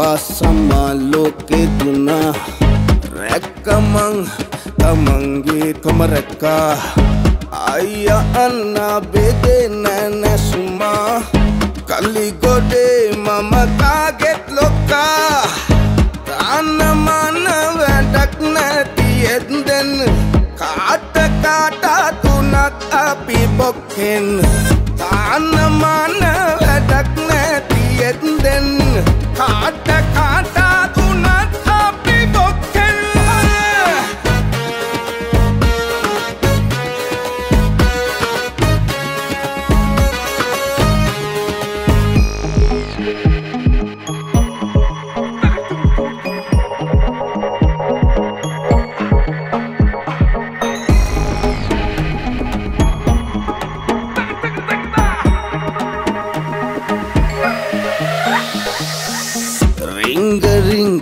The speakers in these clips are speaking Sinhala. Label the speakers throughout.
Speaker 1: අපා සම්මා ලෝකෙ දුනා රැක්කමං තමන්ගේ කොම රැක්කා අයිය අන්නා බෙදේ නැනැසුමා කල්ලි ගොඩේ මම කාගෙත් ලොක්කා. තාන්නමන්න වැඩක් නැතියෙත්දෙන් කාට කාටා තුනත් අපි බොක්කෙන්.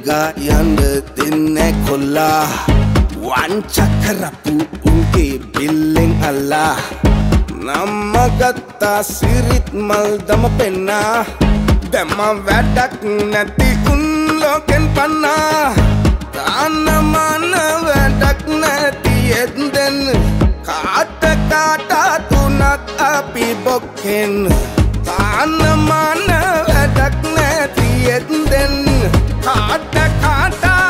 Speaker 1: රිංගා යන්ඩ දෙන්න කොල්ලා. වංචකරපු උන්ගේ බිල්ලෙන් අල්ලා. නම්මගත්තා සිරිත් මල් දම පෙන්නා. දැම වැඩක් නැති උන් ලෝකෙන් පන්නා. තාන්නමන්න වැඩක් නැති එත්දෙන් කාට කාටා තුනත් අපි බොක්කෙන්. තාන්නමන්න වැඩක් නැති එත්දෙන් කාට කාටා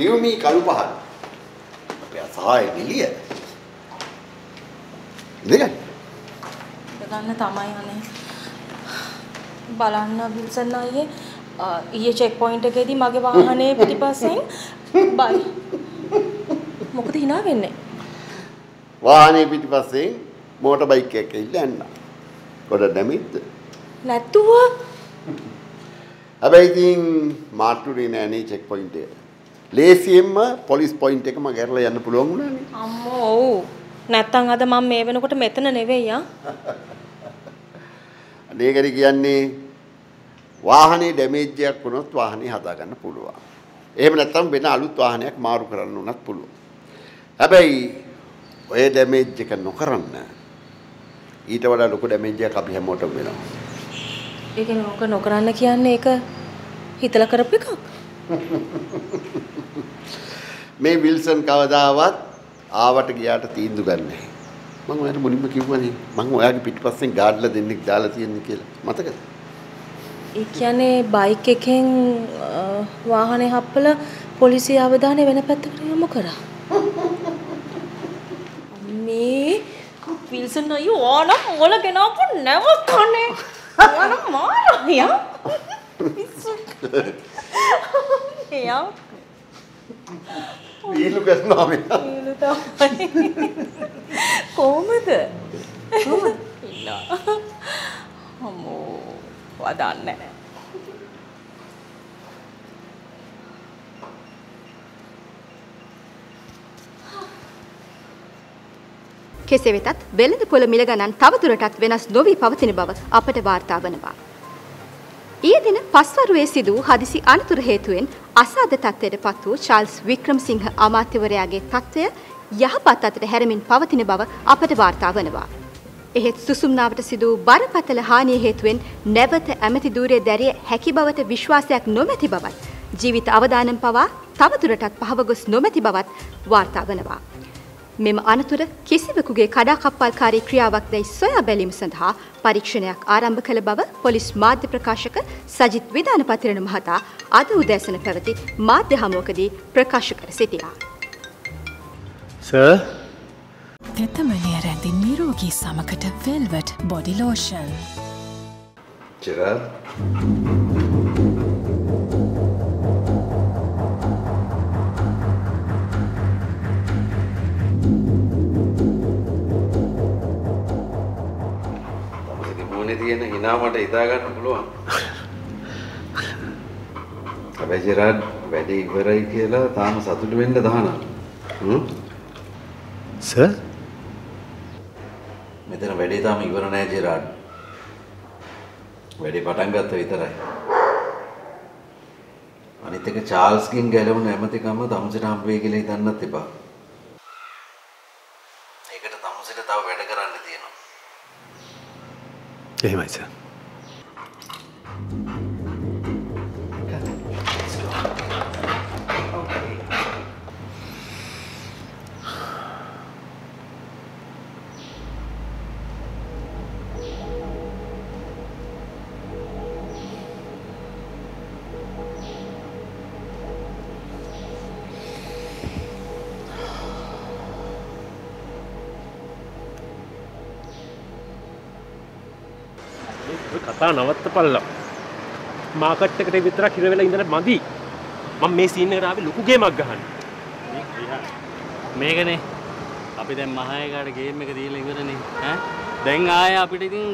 Speaker 2: පියුමී කළු පහන්. අපේ සහාය නිලිය. ඉඳගන්න.
Speaker 3: ගන්න තමයි අනේ. බලන්න විල්සන් අයියේ ඊයේ චෙක් පොයින්ට් එකේදී මගේ වාහනේ පිටිපස්සෙන් බයි. මොකද hina වෙන්නේ?
Speaker 2: වාහනේ පිටිපස්සෙන් මෝටර් බයික් එකක් ඇවිල්ලා යන්න. කොට දැමිද්ද?
Speaker 3: නැතුව
Speaker 2: හැබැයි ඉතින් මාට්ටුනේ නෑනේ චෙක් පොයින්ට් එක. ලේසියෙන්ම පොලිස් පොයින්ට් එකම ගැරලා යන්න පුළුවන් වුණානේ.
Speaker 3: අම්මෝ ඔව්. නැත්තම් අද මම මේ වෙනකොට මෙතන නෙවෙයි ආ.
Speaker 2: මේකද කියන්නේ වාහනේ ඩැමේජ් එකක් වුණොත් වාහනේ හදාගන්න පුළුවන්. එහෙම නැත්නම් වෙන අලුත් වාහනයක් මාරු කරන්න උනත් පුළුවන්. හැබැයි ඔය ඩැමේජ් එක නොකරන්න ඊට වඩා ලොකු ඩැමේජ් එකක් අපි හැමෝටම වෙනවා.
Speaker 3: ඒක නොක නොකරන්න කියන්නේ ඒක හිතලා කරපු එකක්.
Speaker 2: මේ විල්සන් කවදාවත් ආවට ගියාට තීන්දුව ගන්නෑ. මම ඔයාලට මුලින්ම කිව්වනේ මම ඔයාගේ පිටිපස්සෙන් ගාඩ්ලා දෙන්නෙක් දාලා තියෙන්නේ කියලා. මතකද?
Speaker 3: ඒ කියන්නේ බයික් එකෙන් වාහනේ හප්පල පොලිසිය අවධානය වෙන පැත්තකට යොමු කරා. මේ විල්සන් අයියෝ ඕනම් මොල ගෙනාපු නැවකනේ. ඕනම් මාරයා. පිස්සු. එයා
Speaker 2: වීලු කරනවා මේ.
Speaker 3: ඊළු තමයි. කොහමද? ඉන්නවා. අම්මෝ වදන්නේ.
Speaker 4: කෙසේ වෙතත් වෙළඳ පොළ මිල ගණන් තවදුරටත් වෙනස් නොවී පවතින බව අපට වාර්තා වනවා. ඊයේ දින පස්වරුවේ සිදු වූ හදිසි අනතුරු හේතුවෙන් අසාධ තත්ත්වයට පත් වූ චාල්ස් වික්‍රමසිංහ අමාත්‍යවරයාගේ තත්ත්වය යහපත් අතට හැරමින් පවතින බව අපට වාර්තා වනවා. එහෙත් සුසුම්නාවට සිදු වූ බරපතල හානිය හේතුවෙන් නැවත ඇමති ධූරය දැරිය හැකි බවට විශ්වාසයක් නොමැති බවත් ජීවිත අවදානම් පවා තවදුරටත් පහව ගොස් නොමැති බවත් වාර්තා වනවා. මෙම අනතුර කිසිවෙකුගේ කඩාකප්පල්කාරී ක්‍රියාවක් දැයි සොයා බැලීම සඳහා පරීක්ෂණයක් ආරම්භ කළ බව පොලිස් මාධ්‍ය ප්‍රකාශක සජිත් විධානපතිරණ මහතා අද උදෑසන පැවති මාධ්‍ය හමුවකදී ප්‍රකාශ කර සිටියා.
Speaker 5: සර්
Speaker 6: තෙතමනිය රැඳින් නිරෝගී සමකට වෙල්වට් බොඩි ලෝෂන්.
Speaker 7: තියෙන hina මට හිතා ගන්න පුළුවන්. හැබැයි ජෙරාඩ් වැඩේ ඉවරයි කියලා තාම සතුටු වෙන්න දහනවා. හ්ම්?
Speaker 5: සර්
Speaker 7: මෙතන වැඩේ තාම ඉවර නෑ ජෙරාඩ්. වැඩේ පටන් ගත්ත විතරයි. අනිත් එක චාල්ස්කින් ගැලවුණ ඇමතිකම තමුසෙට හම්බ වෙයි කියලා හිතන්නත් එපා. ඒකට තමුසෙට තව වැඩ කරන්න තියෙනවා.
Speaker 5: එහෙමයි සර් ඔය කතා නවත්ත පල්ලා. මාකට් එකට විතරක් හිර වෙලා ඉඳලා මදි. මම මේ සීන් එකට ආවේ ලොකු ගේමක් ගහන්න.
Speaker 8: මේකනේ. අපි දැන් මහයකට ගේම් එක දීලා ඉවරනේ. ඈ? දැන් ආයේ අපිට ඉතින්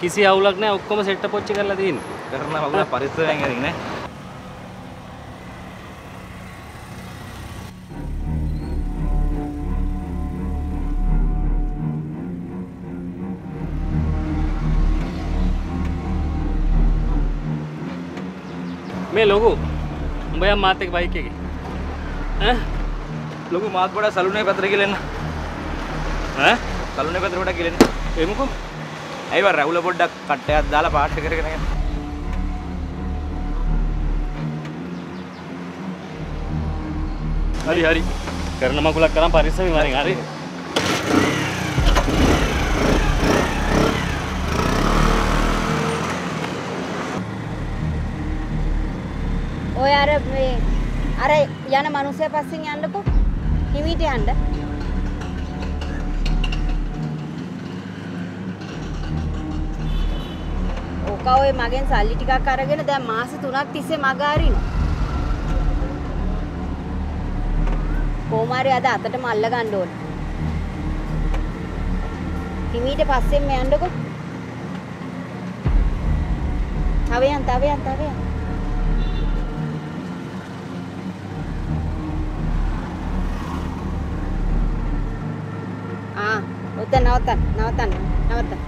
Speaker 8: කිසි අවුලක් නැහැ. ඔක්කොම සෙට් පොච්චි කරලා තියෙන්නේ.
Speaker 9: කරන අවුල පරිස්සමෙන් හරි නේ
Speaker 8: බයික් එකේ ඈ
Speaker 9: ලොකු මාත් පොඩ සලුනේ පැත්තට ගිලෙන්න
Speaker 8: ඈ
Speaker 9: සලුනේ පැත්තට පොඩක් ගිලෙන්න
Speaker 8: එමුකෝ
Speaker 9: ඇයිව රැවුල පොඩ්ඩක් කට්ටයක් දාලා පාට කරගෙන යන්න
Speaker 8: හරි හරි කරන මකුලක් කරන් පරිස්සමෙන් වරින් හරි
Speaker 10: ඔය අර මේ අර යන මිනිස්සයා පස්සෙන් යන්නකෝ? හිමීට යන්න. ඕක ඔය මගෙන් සල්ලි ටිකක් අරගෙන දැන් මාස 3ක් තිස්සේ මග අරින. කොහොමාරි අද අතටම අල්ල ගන්න ඕන. හිමීට පස්සෙන් යන්නකෝ. තව යන් තව යන් තව යන්. నవ్వుతాను నవ్వుతాను నవ్వుతాను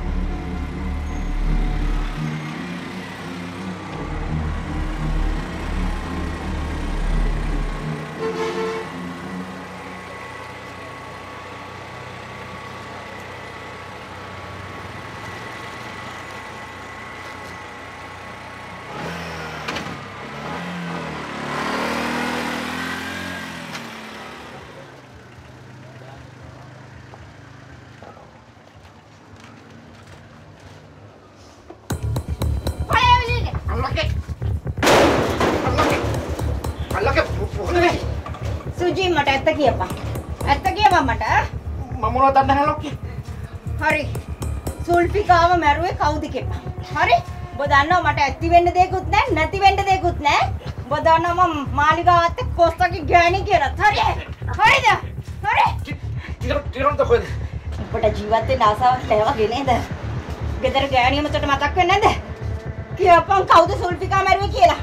Speaker 10: සුජී මට ඇත්ත කියපන්. ඇත්ත කියපන් මට.
Speaker 9: මම මොනවද දන්නේ ලොක්කේ
Speaker 10: හරි. සුල්ෆිකාව මැරුවේ කවුද කියපන්. හරි? ඔබ දන්නවා මට ඇති වෙන්න දෙයක්වත් නැහැ නැති වෙන්න දෙයක්වත් නැහැ. ඔබ දන්නවා මම මාලිගාවත් කොස්තකි ගෑණි කියලා. හරි? හරිද? හරි?
Speaker 9: තිරොන්ත කොහෙද
Speaker 10: ඔබට ජීවත් වෙන්න ආසාවක් ලැබවගේ නේද? ගෙදර ගෑණියම උට මතක් වෙන්නේ නැද්ද? කියපන් කවුද සුල්ෆිකා මැරුවේ කියලා.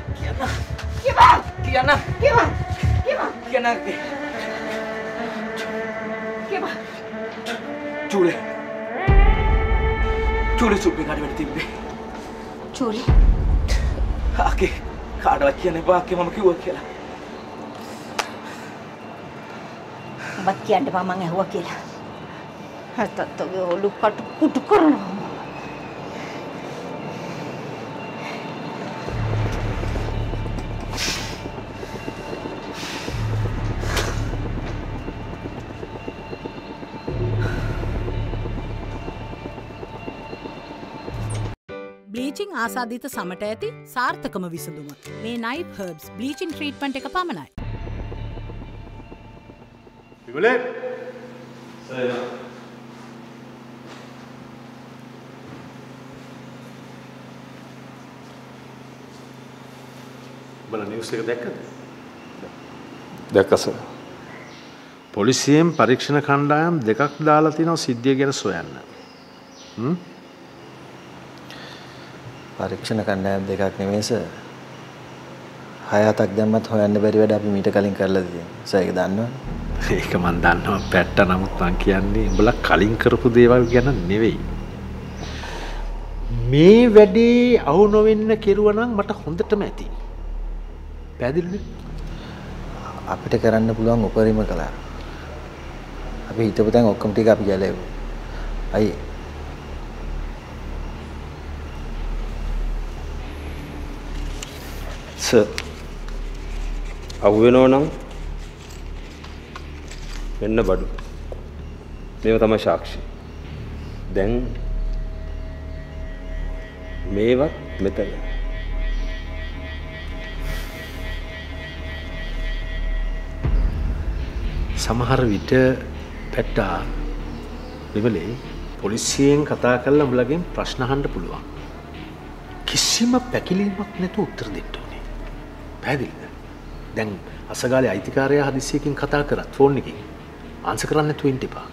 Speaker 10: කියපන්.
Speaker 9: කියන්න
Speaker 10: කියපන්. කියපන්.
Speaker 9: කියන්න
Speaker 10: කියපන්.
Speaker 9: චූලේ චූලේ සුප්පේ කාඩ වැඩ තිබ්බේ
Speaker 10: චූලි.
Speaker 9: ආකේ කාටවත් කියන්න එපා ආකේ මම කිව්වා කියලා
Speaker 10: ඔබත් කියන්න එපා මං ඇහුවා කියලා. හතත් ඔගේ ඔලු කට කුටු කරනවා.
Speaker 11: ආසාධිත සමට ඇති සාර්ථකම විසඳුම මේ නයි් හර්බස් බ්ලීචින් ට්‍රීට්මට එක පමණයි.
Speaker 5: බල නිවස් එක දැක්කද?
Speaker 12: දැක්කස. පොලිසියෙන් පරීක්ෂණ කණ්ඩායම් දෙකක් දාලා තිනවා සිද්ධිය ගැන සොයන්න. හ්ම්?
Speaker 13: පරීක්ෂණ කණ්ඩායම් දෙකක් නෙමෙයි සර්. හය හතක් දැම්මත් හොයන්න බැරි වැඩ අපි මීට කලින් කරලා තියෙනවා. සර් ඒක දන්නවනේ.
Speaker 12: ඒක මන් දන්නවා පැට්ට නමුත් මං කියන්නේ උඹලා කලින් කරපු දේවල් ගැන නෙවෙයි. මේ වැඩේ අහු නොවෙන්න කෙරුවා නම් මට හොඳටම ඇති. පැහැදිලිද?
Speaker 13: අපිට කරන්න පුළුවන් උපරිම කළා. අපි හිතපු තැන් ඔක්කොම ටික අපි ගැලෙව්වා. අයි
Speaker 5: සර් අහුවෙනෝ නම් වෙන්න බඩු. මේව තමයි සාක්ෂි. දැන් මේවත් මෙතන.
Speaker 12: සමහර විට පැට්ටා විමලේ පොලිසියෙන් කතා කරලා උඹලගෙන් ප්‍රශ්න අහන්න පුළුවන්. කිසිම පැකිලීමක් නැතුව උත්තර දෙන්න. ඕනේ. පැහැදිලිද? දැන් අසගාලේ අයිතිකාරයා හදිස්සියකින් කතා කරත් ෆෝන් එකකින් ආන්සර් කරන්න නැතුව ඉන්න එපා.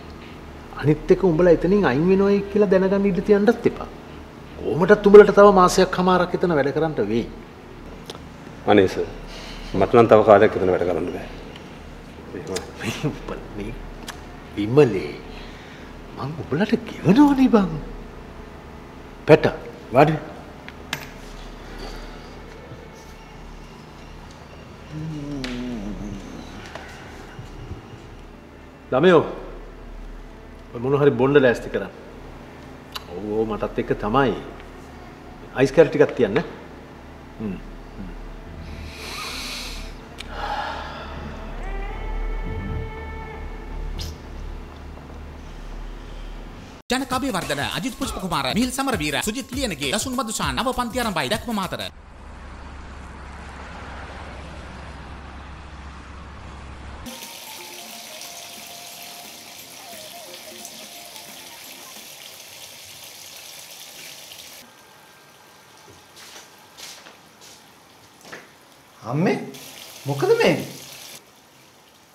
Speaker 12: අනිත් එක උඹලා එතනින් අයින් වෙනවයි කියලා දැනගන්න ඉඩ තියන්නත් එපා. කොහොමදත් උඹලට තව මාසයක් හමාරක් එතන වැඩ කරන්න වෙයි.
Speaker 5: අනේ සර් මට නම් තව කාලයක් එතන වැඩ කරන්න බෑ
Speaker 12: විමලේ මං උඹලට ගෙවනවනේ බං. පැට වාඩි ළමයෝ ඔය මොන හරි බොණ්ඩ ලෑස්ති කරන්න. ඕ මටත් එක්ක තමයි. අයිස් කැර ටිකක් තියන්න. හ්ම්.
Speaker 14: ජන කබේ වර්ධන අජිත් පුෂ්ප කුමාර මිහිල් සමරවීර සුජිත් ලියනගේ ලසුන් මදුෂා නව පන්ති ආරම්භයි දක්ම මාතර
Speaker 15: අම්මේ මොකද මේ?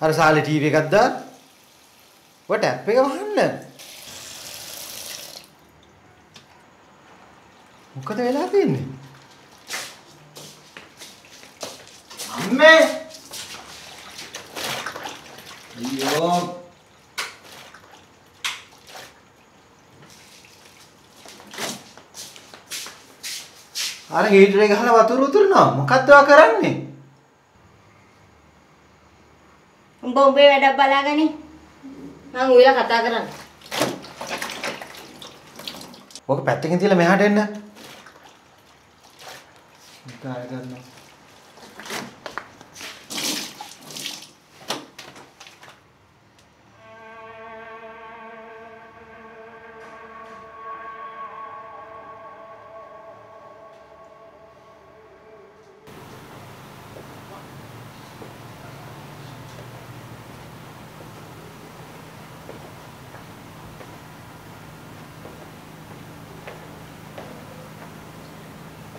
Speaker 15: අර සාලේ ටීවී එකක් දාලා ඔය ටැප් එක වහන්න. මොකද වෙලා තියෙන්නේ? අම්මේ! අයියෝ! අර හීටර් ගහලා වතුර උතුරනවා. මොකද්ද කරන්නේ?
Speaker 10: උඹේ වැඩක් බලාගනි. මං උයලා කතා කරන්න.
Speaker 15: ඔක පැත්තකින් තියලා මෙහාට එන්න. කාය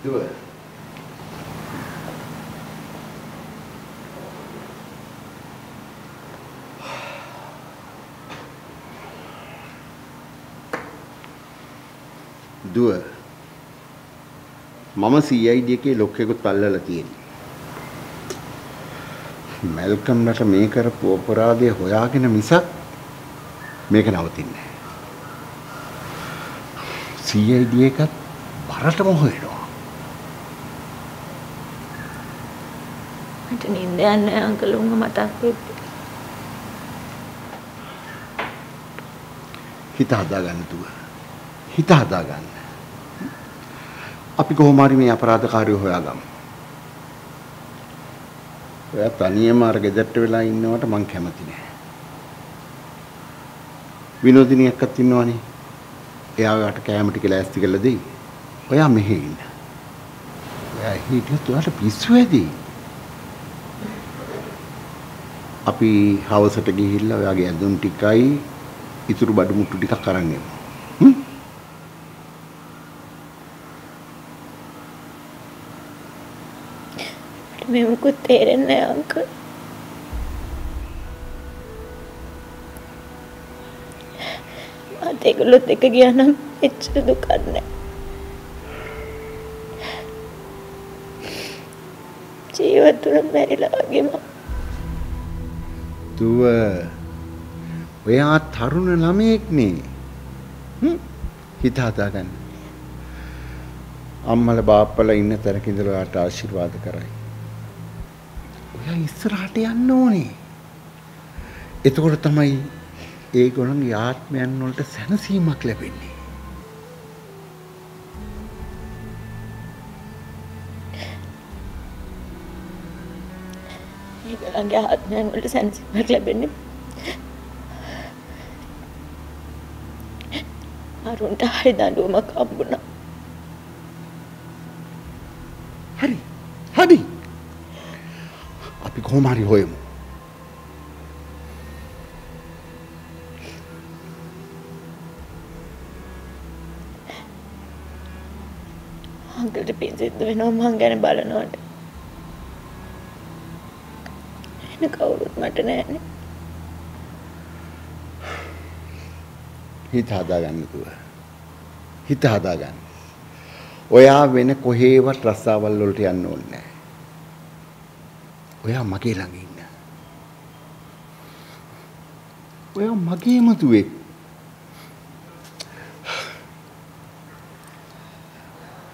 Speaker 15: කරනවා. දුව
Speaker 16: දුව මම CID එකේ ලොක්කෙකුත් අල්ලලා තියෙන්නේ. මැල්කම්ලට මේ කරපු අපරාධය හොයාගෙන මිසක් මේක නවතින්නේ නැහැ. CID එකත් බරටම හොයනවා.
Speaker 3: මට නිින්ද යන්නේ අංකල් උංග මතක් වෙද්දි.
Speaker 16: හිත හදාගන්න දුව. හිත හදාගන්න. අපි කොහොම හරි මේ අපරාධකාරයෝ හොයාගමු. ඔයා තනියම අර ගෙදරට වෙලා ඉන්නවට මං කැමති නෑ. විනෝදිනියක්වත් ඉන්නවනේ. එයා ඔයාට කෑම ටික ලෑස්ති කරලා දෙයි. ඔයා මෙහෙ ඉන්න. ඔයා හිටියොත් ඔයාට පිස්සු ඇදී. අපි හවසට ගිහිල්ලා ඔයාගේ ඇඳුම් ටිකයි ඉතුරු බඩු මුට්ටු ටිකක් අරන් එමු.
Speaker 17: මේ මුකුත් තේරෙන්නේ නැහැ අංකල්. මට ඒගොල්ලොත් එක ගියා නම් එච්චර දුකක් නැහැ. ජීවත් වුණා මැරිලා වගේ මම.
Speaker 16: දුව ඔයා තරුණ ළමයෙක් නේ. හ්ම් හිත හදාගන්න. අම්මල බාප්පල ඉන්න තැනක ඉඳලා ඔයාට ආශිර්වාද කරයි. ඔයා ඉස්සරහට යන්න ඕනේ. එතකොට තමයි ඒගොල්ලන්ගේ ආත්මයන් වලට සැනසීමක් ලැබෙන්නේ.
Speaker 17: ඒගොල්ලන්ගේ ආත්මයන් වලට සැනසීමක් ලැබෙන්නේ අරුන්ට හරි දඬුවමක් හම්බුණා.
Speaker 16: හරි. හරි. අපි කොහොම හරි හොයමු.
Speaker 17: අංකල්ට පින් සිද්ධ වෙනවා මං ගැන බලනවට. එන කවුරුත් මට නෑනේ.
Speaker 16: හිත හදාගන්න දුව. හිත හදාගන්න. ඔයා වෙන කොහේවත් රස්සාවල් වලට යන්න ඕනේ නැහැ. ඔයා මගේ ළඟ ඉන්න. ඔයා මගේම දුවෙක්.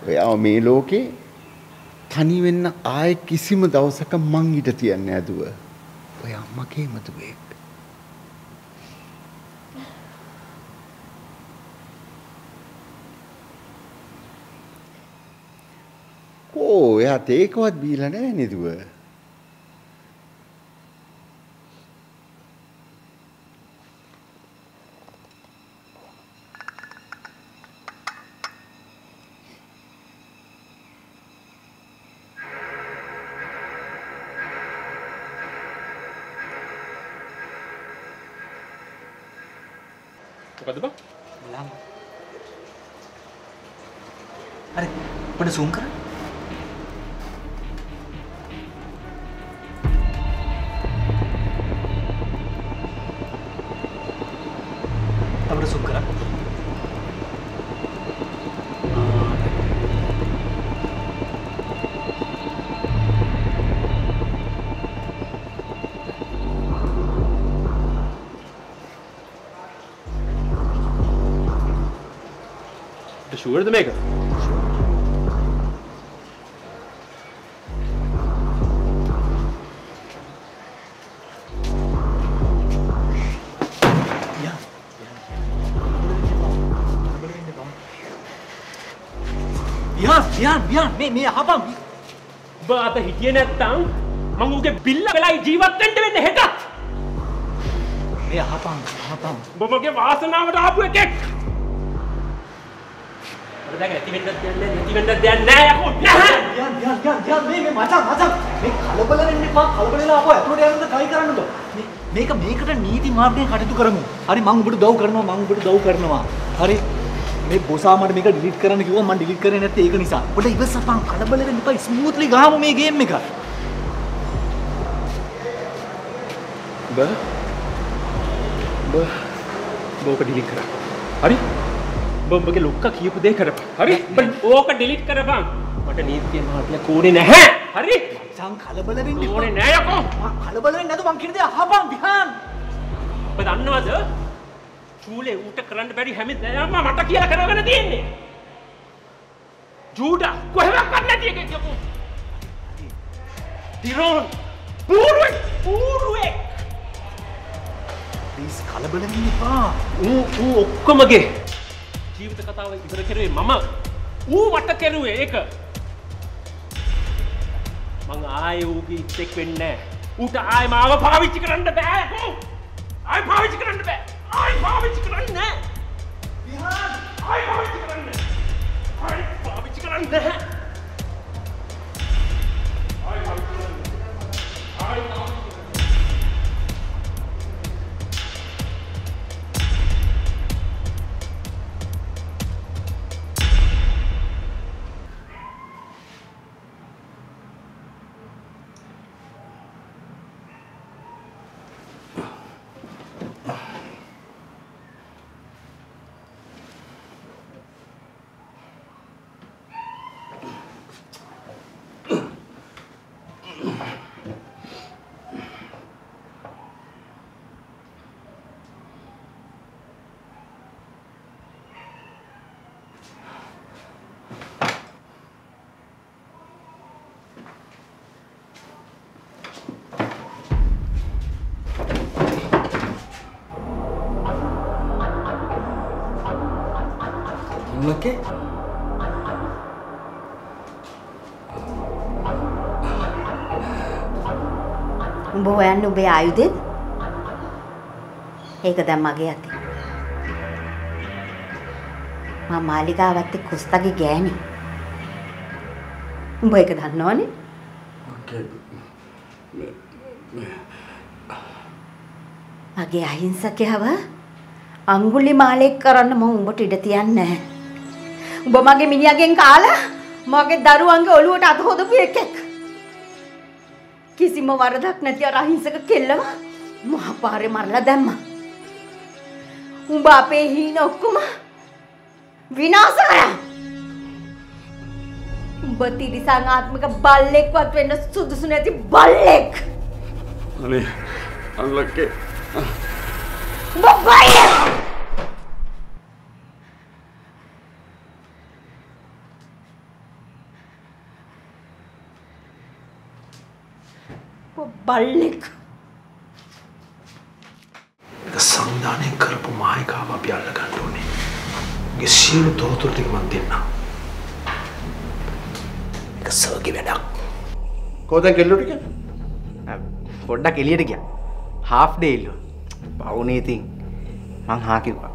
Speaker 16: ඔයා මේ ලෝකේ තනි වෙන්න ආයේ කිසිම දවසක මං ඉඩ තියන්නේ නැහැ දුව. ඔයා මගේම දුවෙක්. ඕ එයාට ඒකවත් බීලා නැහැ නේදුව.
Speaker 5: මොකද බං?
Speaker 18: බලන්න. හරි. පොඩ zoom කරන්න.
Speaker 5: ෂුවර්ද මේක?
Speaker 18: විහාන් විහාන් විහාන් මේ මේ අහපන්
Speaker 5: ඔබ අද හිටියේ නැත්තම් මං උගේ බිල්ල වෙලා ජීවත් වෙන්න වෙන්නේ හෙටත්.
Speaker 18: මේ අහපන් අහපන්
Speaker 5: ඔබ මගේ වාසනාවට ආපු එකෙක්. ඔබ දැන් ඇති වෙන්නත් දෙන්නේ නැති වෙන්නත් දෙන්නේ නැහැ. යකෝ. නැහැ.
Speaker 18: විහාන් විහාන් විහාන් විහාන් මේ මේ මචං මචං. මේ කලබල වෙන්න එපා. කලබල වෙලා ආපහු ඇතුළට යන්නද try කරන්නද මේ- මේක මේකට නීති මාර්ගයෙන් කටයුතු කරමු. හරි මං ඔබට උදව් කරනවා මං ඔබට උදව් කරනවා. හරි මේ බොසා මට මේක ඩිලීට් කරන්න කිව්වා මං ඩිලීට් කරේ නැත්තේ ඒක නිසා. ඔබට ඉවසපන් කලබල වෙන්න එපා. ස්මූත්ලි ගහමු මේ ගේම් එක.
Speaker 5: ඔබ ඔබ ඔබ ඕක ඩිලීට් කරා. හරි? ඔබ ඔබගේ ලොක්කා කියපු දේ කරපන්. හරි? ඕක ඩිලීට් කරපන්. මට නීතිය මාර්ගය කෝනේ නැහැ. හරි?
Speaker 18: මචං කලබල වෙන්න
Speaker 5: කෝනේ නැහැ යකෝ.
Speaker 18: කලබල වෙන්නේ නැතු මං කියන දේ අහපන් විහාන්
Speaker 5: ඔබ දන්නවද? චූලේ ඌට කරන්න බැරි හැමදේම මට කියලා කරගෙන තියෙන්නේ. ජූඩා කොහෙවත් නැති එකෙක් යකෝ. තිරෝන් බූරුවෙක් බූරුවෙක්
Speaker 18: ප්ලීස් කලබල වෙන්න එපා
Speaker 5: ඌ ඌ ඔක්කොමගේ ජීවිත කතාව ඉවර කෙරුවේ මම. ඌ වට කෙරුවේ ඒක. මං ආයේ ඌගේ ඉත්තෙක් වෙන්නේ නැහැ. ඌට ආයේ මාව පාවිච්චි කරන්න බෑ. කෝ ආයේ පාවිච්චි කරන්න බෑ. ආයේ පාවිච්චි කරන්න නෑ විහාන් ආයේ පාවිච්චි කරන්න ආයේ පාවිච්චි නැහැ.
Speaker 15: මුලකේ
Speaker 10: උඹ හොයන්න උඹේ ආයුධෙද? ඒක දැන් මගේ අතේ. මම මාලිගාවත් එක්ක කොස්තගේ ගෑණි. උඹ ඒක දන්නවනේ? මගේ අහිංසකයව අඟුලි මාලෙක් කරන්න මම උඹට ඉඩ තියන්නේ නැහැ. උඹ මගේ මිනිහගෙන් කාලා මගේ දරුවන්ගේ ඔළුවට අත හොදපු එකෙක්. කිසිම වරදක් නැති අර අහිංසක කෙල්ලව මහපාරේ මරලා දැම්මා. උඹ අපේ හීන ඔක්කොම විනාශ කරා. උඹ තිරිසන් ආත්මික බල්ලෙක්වත් වෙන්න සුදුසු නැති බල්ලෙක්.
Speaker 16: අනේ අල්ලක්කේ
Speaker 10: උඹ බල්ලෙක්. උඹ බල්ලෙක්.
Speaker 12: එක සංවිධානය කරපු මායිකාව අපි අල්ලගන්න ඕනේ. උගේ සියලු තොරතුරු ටික මම දෙන්නම්. එක සර්ගේ වැඩක්.
Speaker 15: කෝද කෙල්ලෝ ටික? පොඩ්ඩක් එළියට ගියා. Half day ඉල්ලුවා. පවුනේ ඉතින් මං හා කිව්වා.